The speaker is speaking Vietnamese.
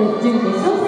được truyền cảm xúc